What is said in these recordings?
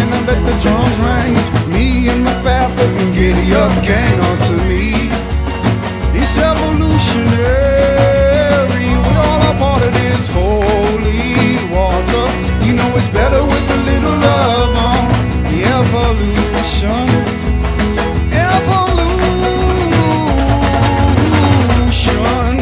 and I let the drums ring. Me and my fat fucking giddy up gang onto me. It's evolutionary. We're all a part of this holy water. You know it's better with a little love on the evolution. Evolution.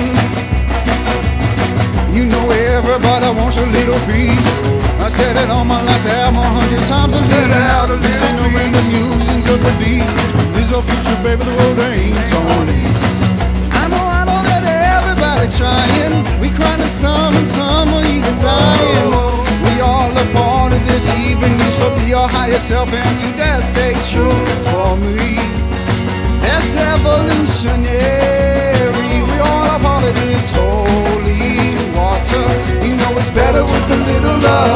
You know everybody wants a little piece said it all my life, I'm a hundred times a little. This ain't no random musings of the beast. This our future, baby, the road ain't on us. I know, I know that everybody trying. We crying to some and some are even dying. We all a part of this even. You so be your higher self and to that stay true for me. That's evolutionary. We all a part of this holy water. You know it's better with a little love.